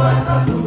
words of